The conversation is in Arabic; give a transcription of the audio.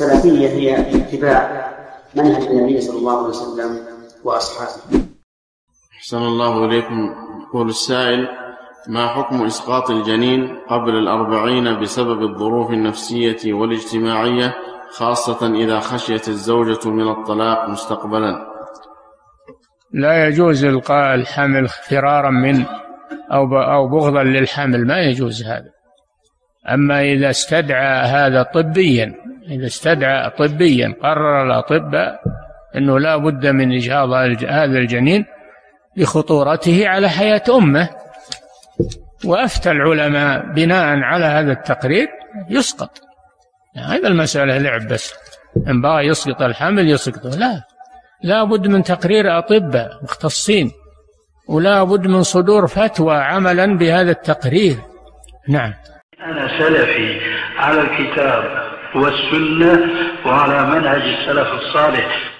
السلفية هي اتباع منهج النبي صلى الله عليه وسلم وأصحابه. أحسن الله إليكم. يقول السائل ما حكم إسقاط الجنين قبل الأربعين بسبب الظروف النفسية والاجتماعية خاصة إذا خشيت الزوجة من الطلاق مستقبلا؟ لا يجوز إلقاء الحمل فرارا من أو أو بغضا للحمل ما يجوز هذا. أما إذا استدعى هذا طبيا إذا استدعى طبيا قرر الأطباء أنه لا بد من إجهاض هذا الجنين لخطورته على حياة أمه. وأفتى العلماء بناء على هذا التقرير يسقط. هذا المسألة لعب بس. إن بغى يسقط الحمل يسقطه لا. لا بد من تقرير أطباء مختصين. ولا بد من صدور فتوى عملا بهذا التقرير. نعم. أنا سلفي على الكتاب. والسنة وعلى منهج السلف الصالح.